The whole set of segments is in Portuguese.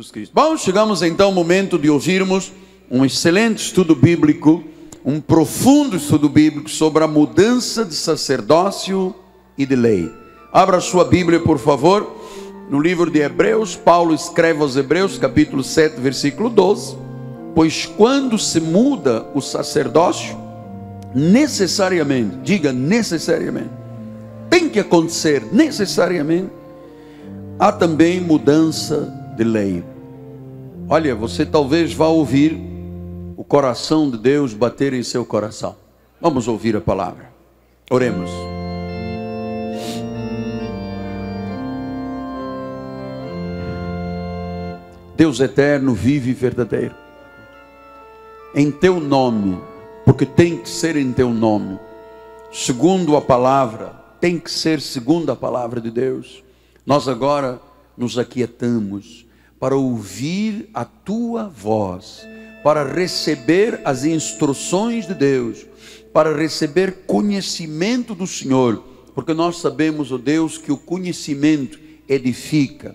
Jesus Cristo. Bom, chegamos então ao momento de ouvirmos um excelente estudo bíblico, um profundo estudo bíblico sobre a mudança de sacerdócio e de lei. Abra sua Bíblia, por favor, no livro de Hebreus. Paulo escreve aos Hebreus, capítulo 7, versículo 12: Pois quando se muda o sacerdócio, necessariamente, diga necessariamente, tem que acontecer necessariamente, há também mudança de lei. Olha, você talvez vá ouvir o coração de Deus bater em seu coração. Vamos ouvir a palavra. Oremos. Deus eterno, vive e verdadeiro. Em teu nome, porque tem que ser em teu nome, segundo a palavra, tem que ser segundo a palavra de Deus. Nós agora nos aquietamos para ouvir a tua voz, para receber as instruções de Deus, para receber conhecimento do Senhor, porque nós sabemos, ó oh Deus, que o conhecimento edifica,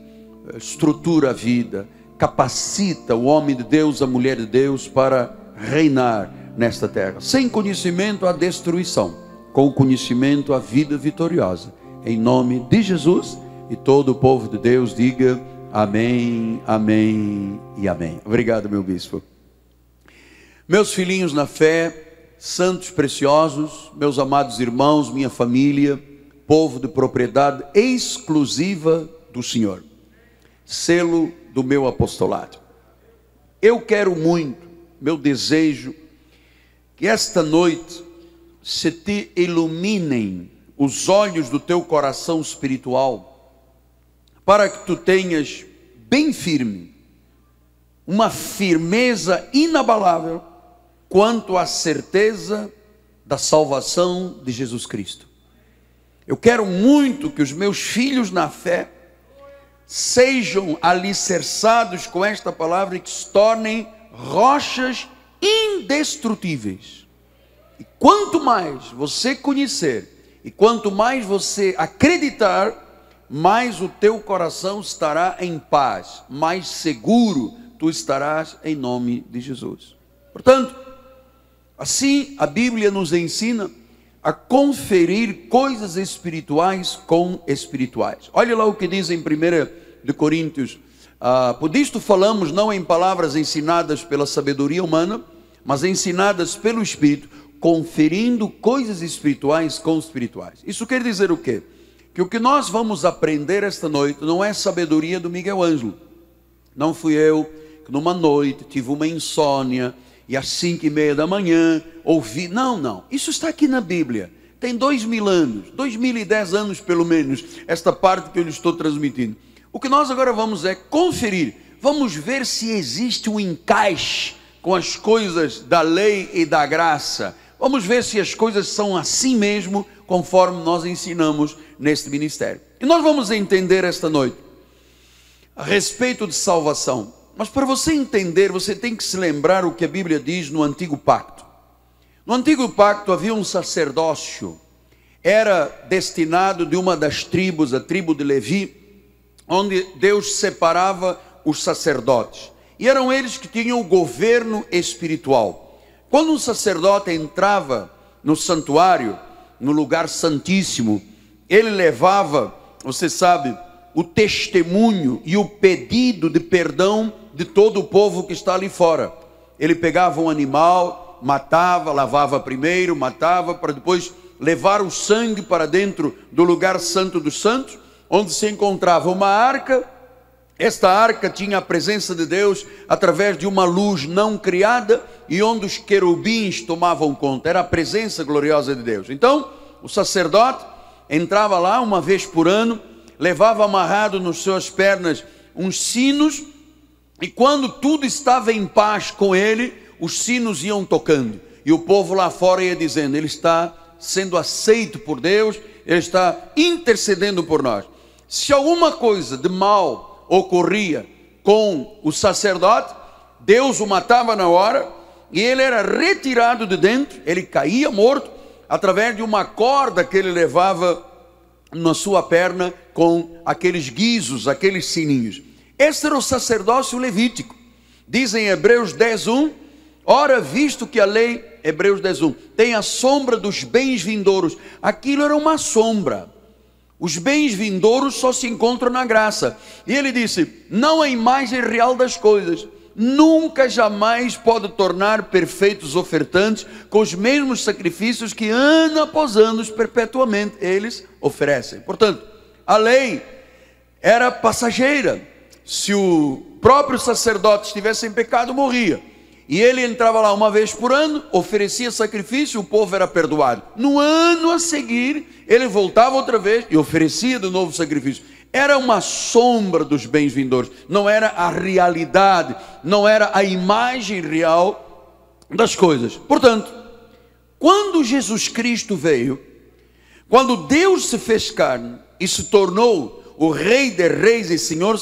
estrutura a vida, capacita o homem de Deus, a mulher de Deus para reinar nesta terra. Sem conhecimento há destruição, com conhecimento há vida vitoriosa. Em nome de Jesus e todo o povo de Deus diga: Amém, amém e amém. Obrigado, meu bispo. Meus filhinhos na fé, santos preciosos, meus amados irmãos, minha família, povo de propriedade exclusiva do Senhor, selo do meu apostolado. Eu quero muito, meu desejo, que esta noite se te iluminem os olhos do teu coração espiritual para que tu tenhas bem firme, uma firmeza inabalável quanto à certeza da salvação de Jesus Cristo. Eu quero muito que os meus filhos na fé sejam alicerçados com esta palavra e que se tornem rochas indestrutíveis. E quanto mais você conhecer e quanto mais você acreditar, mais o teu coração estará em paz, mais seguro tu estarás em nome de Jesus. Portanto, assim a Bíblia nos ensina a conferir coisas espirituais com espirituais. Olha lá o que diz em 1 de Coríntios. Ah, por isto falamos não em palavras ensinadas pela sabedoria humana, mas ensinadas pelo Espírito, conferindo coisas espirituais com espirituais. Isso quer dizer o quê? Que o que nós vamos aprender esta noite não é sabedoria do Miguel Ângelo. Não fui eu que numa noite tive uma insônia e às cinco e meia da manhã ouvi. Não, não. Isso está aqui na Bíblia. Tem dois mil anos, dois mil e dez anos pelo menos, esta parte que eu lhe estou transmitindo. O que nós agora vamos é conferir, vamos ver se existe um encaixe com as coisas da lei e da graça. Vamos ver se as coisas são assim mesmo conforme nós ensinamos neste ministério. E nós vamos entender esta noite a respeito de salvação. Mas para você entender, você tem que se lembrar o que a Bíblia diz no antigo pacto. No antigo pacto havia um sacerdócio, era destinado de uma das tribos, a tribo de Levi, onde Deus separava os sacerdotes. E eram eles que tinham o governo espiritual. Quando um sacerdote entrava no santuário, no lugar santíssimo, ele levava, você sabe, o testemunho e o pedido de perdão de todo o povo que está ali fora. Ele pegava um animal, matava, lavava primeiro, matava, para depois levar o sangue para dentro do lugar santo dos santos, onde se encontrava uma arca. Esta arca tinha a presença de Deus através de uma luz não criada e onde os querubins tomavam conta, era a presença gloriosa de Deus. Então, o sacerdote entrava lá uma vez por ano, levava amarrado nas suas pernas uns sinos, e quando tudo estava em paz com ele, os sinos iam tocando, e o povo lá fora ia dizendo: Ele está sendo aceito por Deus, ele está intercedendo por nós. Se alguma coisa de mal ocorria com o sacerdote, Deus o matava na hora, e ele era retirado de dentro, ele caía morto, através de uma corda que ele levava na sua perna com aqueles guizos, aqueles sininhos. Este era o sacerdócio levítico. Diz em Hebreus 10:1, ora visto que a lei Hebreus 10:1 tem a sombra dos bens vindouros. Aquilo era uma sombra. Os bens vindouros só se encontram na graça. E ele disse: "Não a imagem real das coisas, nunca jamais pode tornar perfeitos ofertantes com os mesmos sacrifícios que ano após ano perpetuamente eles oferecem. Portanto, a lei era passageira. Se o próprio sacerdote estivesse em pecado, morria. E ele entrava lá uma vez por ano, oferecia sacrifício, o povo era perdoado. No ano a seguir, ele voltava outra vez e oferecia de novo sacrifício era uma sombra dos bens vindouros, não era a realidade, não era a imagem real das coisas. Portanto, quando Jesus Cristo veio, quando Deus se fez carne e se tornou o Rei de Reis e Senhor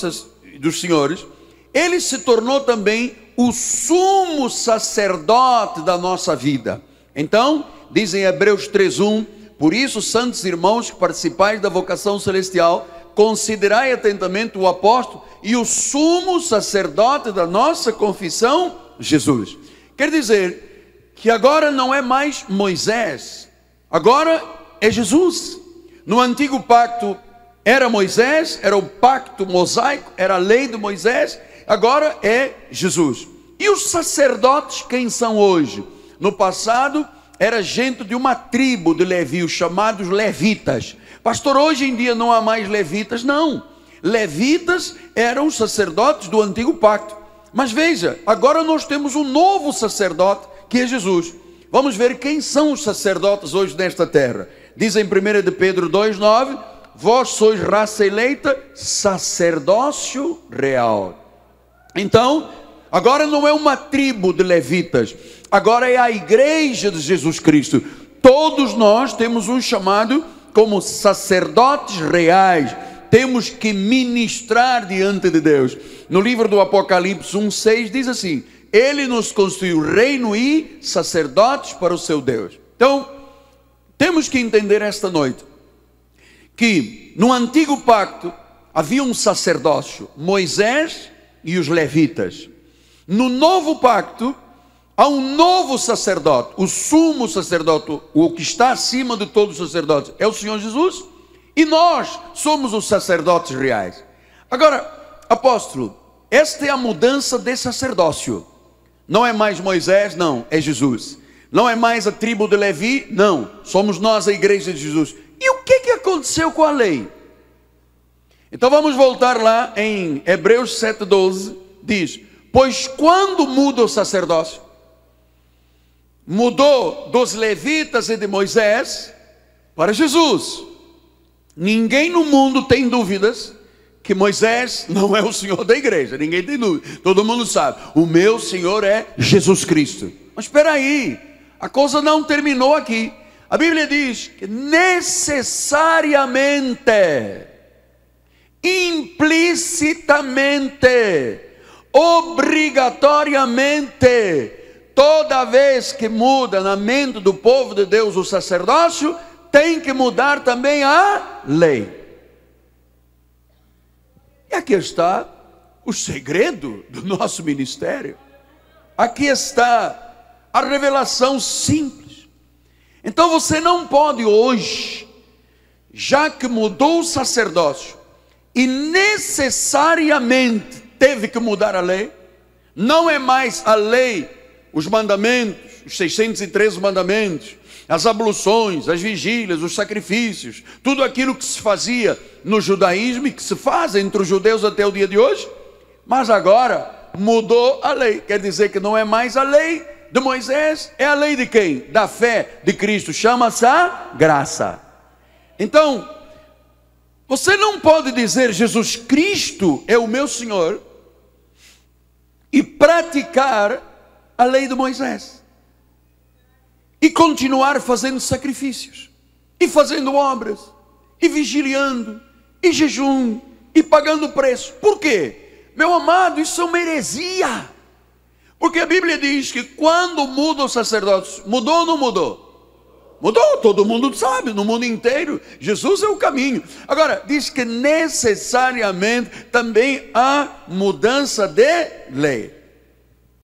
dos Senhores, ele se tornou também o sumo sacerdote da nossa vida. Então, diz em Hebreus 3:1, por isso, santos irmãos que participais da vocação celestial, considerai atentamente o apóstolo e o sumo sacerdote da nossa confissão, Jesus. Quer dizer que agora não é mais Moisés, agora é Jesus. No antigo pacto era Moisés, era o pacto mosaico, era a lei de Moisés, agora é Jesus. E os sacerdotes, quem são hoje? No passado, era gente de uma tribo de Levi, os chamados levitas. Pastor, hoje em dia não há mais levitas, não. Levitas eram os sacerdotes do antigo pacto. Mas veja, agora nós temos um novo sacerdote, que é Jesus. Vamos ver quem são os sacerdotes hoje nesta terra. Diz em 1 de Pedro 2,9: Vós sois raça eleita, sacerdócio real. Então, agora não é uma tribo de levitas, agora é a igreja de Jesus Cristo. Todos nós temos um chamado como sacerdotes reais, temos que ministrar diante de Deus. No livro do Apocalipse 1:6 diz assim: Ele nos construiu reino e sacerdotes para o seu Deus. Então, temos que entender esta noite que no antigo pacto havia um sacerdócio, Moisés e os levitas. No novo pacto Há um novo sacerdote, o sumo sacerdote, o que está acima de todos os sacerdotes, é o Senhor Jesus, e nós somos os sacerdotes reais. Agora, apóstolo, esta é a mudança de sacerdócio. Não é mais Moisés, não, é Jesus. Não é mais a tribo de Levi, não, somos nós a igreja de Jesus. E o que, que aconteceu com a lei? Então vamos voltar lá em Hebreus 7,12, diz: Pois quando muda o sacerdócio, mudou dos levitas e de Moisés para Jesus. Ninguém no mundo tem dúvidas que Moisés não é o Senhor da igreja, ninguém tem dúvida, todo mundo sabe. O meu Senhor é Jesus Cristo. Mas espera aí, a coisa não terminou aqui. A Bíblia diz que necessariamente, implicitamente, obrigatoriamente, Toda vez que muda na mente do povo de Deus o sacerdócio, tem que mudar também a lei. E aqui está o segredo do nosso ministério. Aqui está a revelação simples. Então você não pode hoje, já que mudou o sacerdócio e necessariamente teve que mudar a lei, não é mais a lei os mandamentos, os 613 mandamentos, as abluções, as vigílias, os sacrifícios, tudo aquilo que se fazia no judaísmo e que se faz entre os judeus até o dia de hoje, mas agora mudou a lei, quer dizer que não é mais a lei de Moisés, é a lei de quem? Da fé de Cristo, chama-se a graça. Então, você não pode dizer Jesus Cristo é o meu Senhor e praticar a lei de Moisés e continuar fazendo sacrifícios e fazendo obras e vigiliando e jejum e pagando preço. Por quê? Meu amado, isso é uma heresia. Porque a Bíblia diz que quando muda o sacerdote, mudou ou não mudou? Mudou, todo mundo sabe, no mundo inteiro. Jesus é o caminho. Agora, diz que necessariamente também há mudança de lei.